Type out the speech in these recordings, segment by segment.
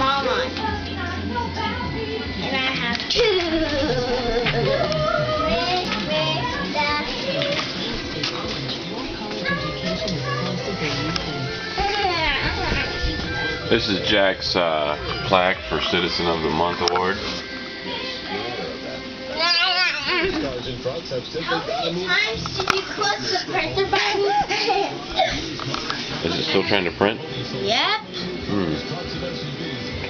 And I have two. This is Jack's uh, plaque for Citizen of the Month award. Cars and trucks have simply How many times did you close the printer button? Is it still trying to print? yep. Hmm.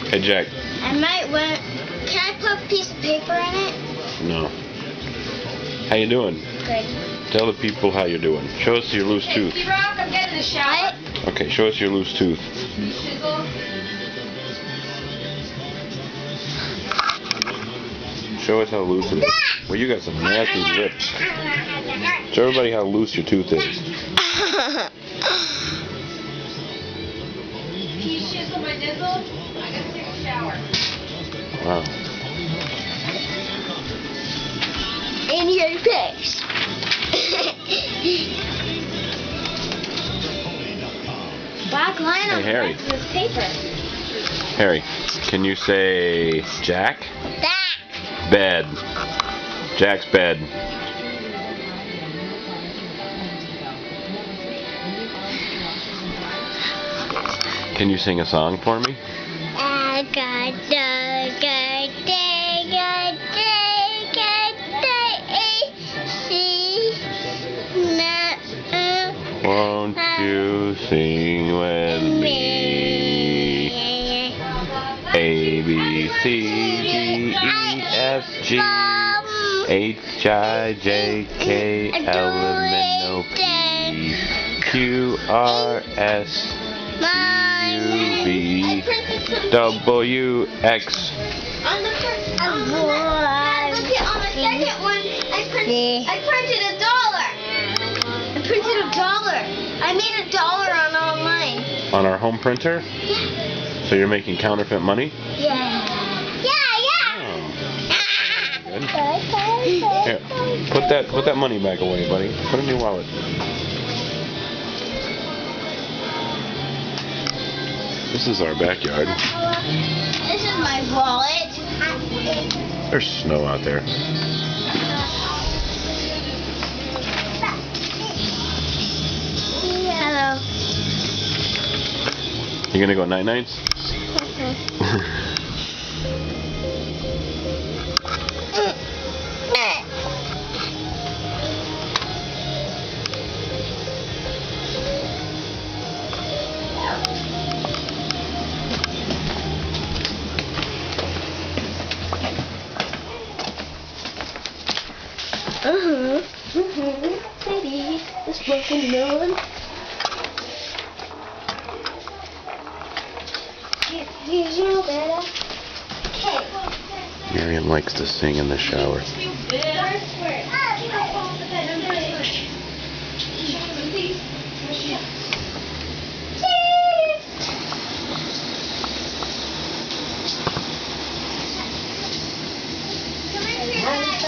Hey Jack. I might want. Can I put a piece of paper in it? No. How you doing? Good. Tell the people how you're doing. Show us your loose tooth. Hey, Rock, I'm getting a shower. What? Okay, show us your loose tooth. Shizzle. Show us how loose it is. Well, you got some nasty lips. Show everybody how loose your tooth is. Can you shizzle my nizzle? I gotta take a shower. Wow. in your face. Black line on Hey, Harry. the this paper. Harry, can you say Jack? That. Bed. Jack's bed. Can you sing a song for me? Won't you sing with me? A B C D E F G H I J K L M N O P Q R S T U V W X. On the first, on the, look at on the second one, I printed, I printed a dollar. I printed a dollar. I made a dollar on online. On our home printer? Yeah. So you're making counterfeit money? Yeah. Yeah, yeah. Oh, good. Here, put that put that money back away, buddy. Put it in your wallet. This is our backyard. This is my wallet. There's snow out there. Hello. You gonna go night nights? Uh-huh. Uh-huh. Baby, it's working on. You, you know better. Okay. Miriam likes to sing in the shower.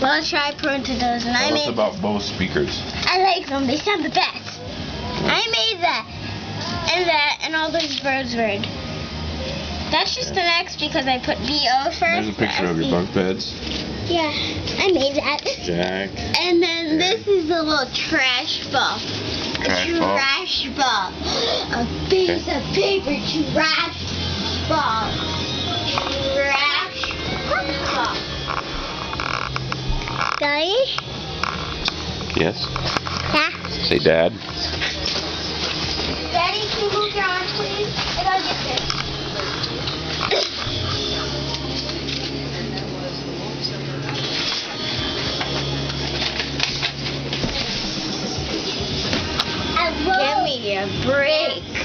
Well, I printed those, and I Tell us made. about Bose speakers. I like them. They sound the best. I made that, and that, and all those birds word. That's just the next because I put B O first. There's a picture of your bunk beds. Yeah, I made that. Jack. And then this is a little trash ball. Trash a ball? trash ball. A piece of paper trash ball. Yes? Yeah. Say dad. Daddy, can you move your arm, please? And I'll get this. Give me a break.